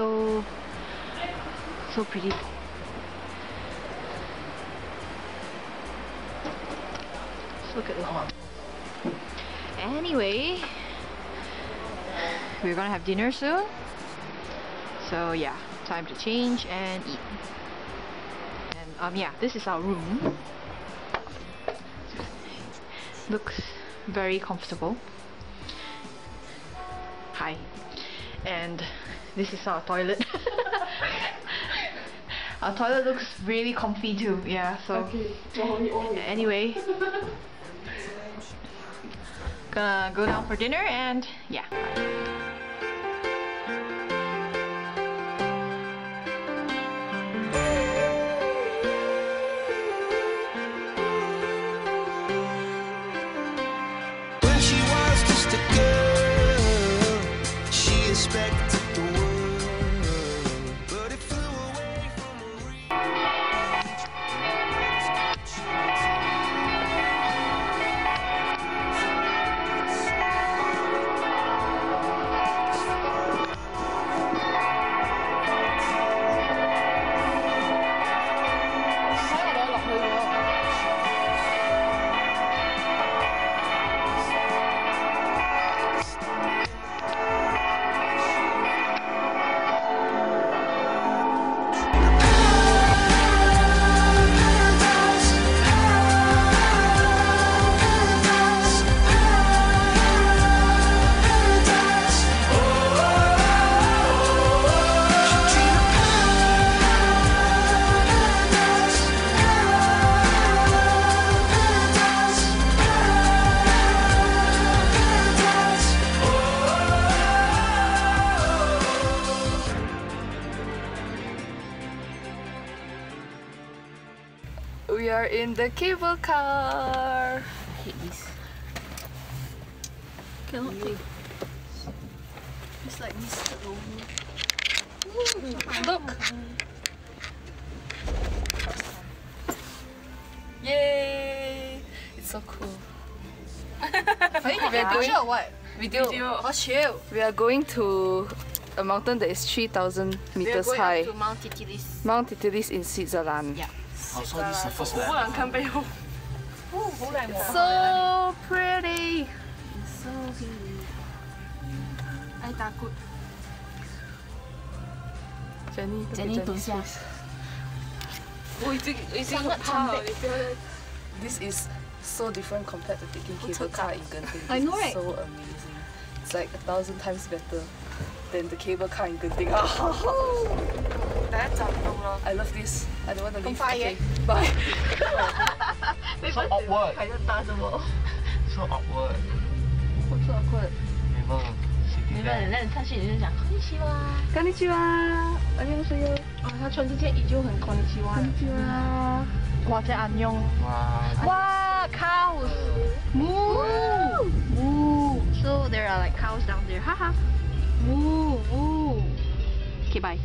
So so pretty. Just look at this. Anyway, we're gonna have dinner soon. So yeah, time to change and eat. And um yeah, this is our room. Looks very comfortable. Hi. And this is our toilet. our toilet looks really comfy too, yeah, so anyway gonna go down for dinner and yeah. Are in the cable car. hate. Cannot take. It's like Mr. Look. Yay! It's so cool. Are you We are going- or what? Video. Oh, chill. We are going to a mountain that is 3,000 meters high. to Mount Titlis. Mount Titlis in Switzerland. Yeah. Oh, so this is the first lap. So pretty. So pretty. I takut. Jenny, look at Jenny Jenny's 等下 face. 我已经已经很怕了，你不要再 This is so different compared to taking cable car in Genting. I know, This is right? So amazing. It's like a thousand times better than the cable car in Genting. I love this. I don't want to leave. Bye, Okay, bye. So awkward. So awkward. What's so awkward? Never. Sitting there. 上去你就讲 konnichiwa。 Konnichiwa. 안녕하세요. 哦，他穿这件衣就很 konnichiwa。 Konnichiwa. 哇，这安用。哇，哇，cows。Moo. Moo. So there are like cows down there. Haha. Moo. Moo. Okay, bye.